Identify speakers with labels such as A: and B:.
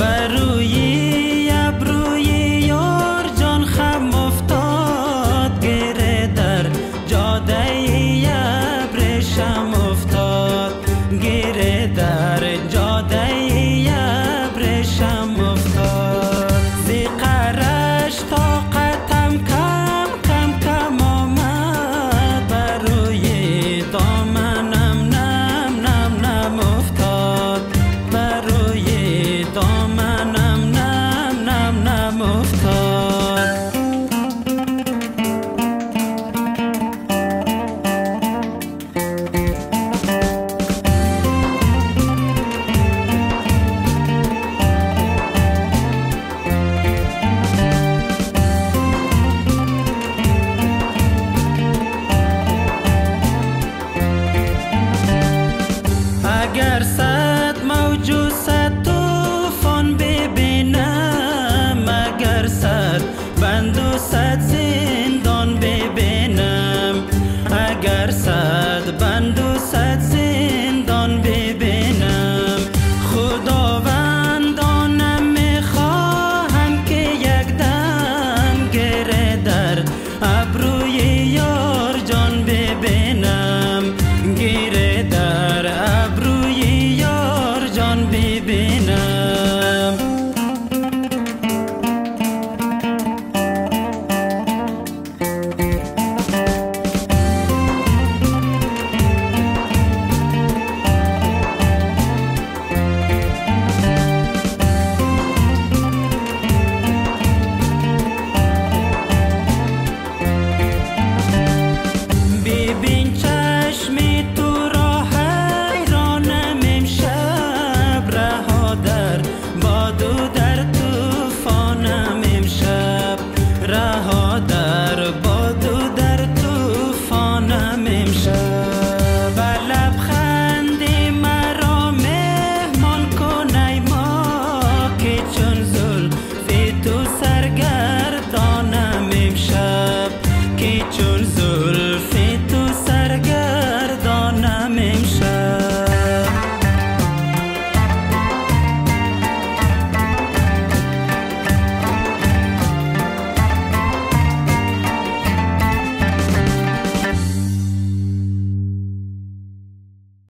A: ಬರುಯಿ sad